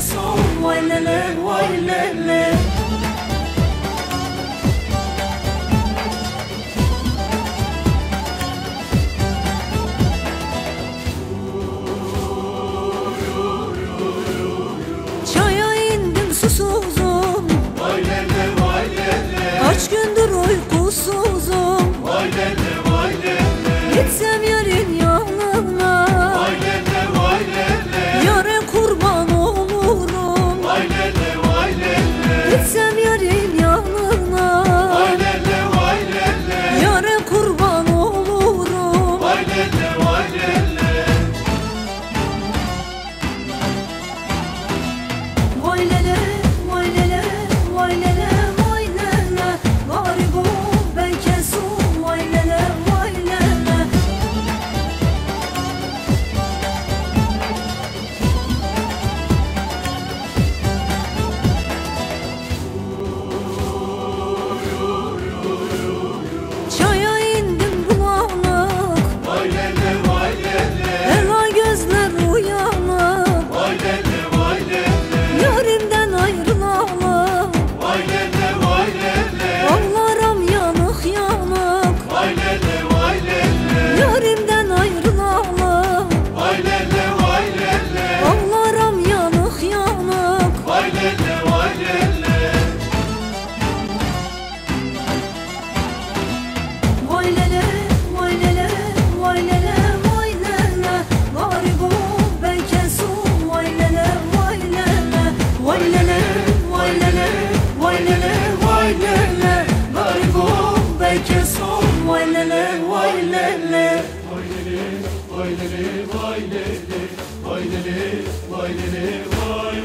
son susuzum. Vay lele vay lele. Kaç gündür uykusuz. lele Vay lele, vay lele, vay lele Vay lele, vay lele, vay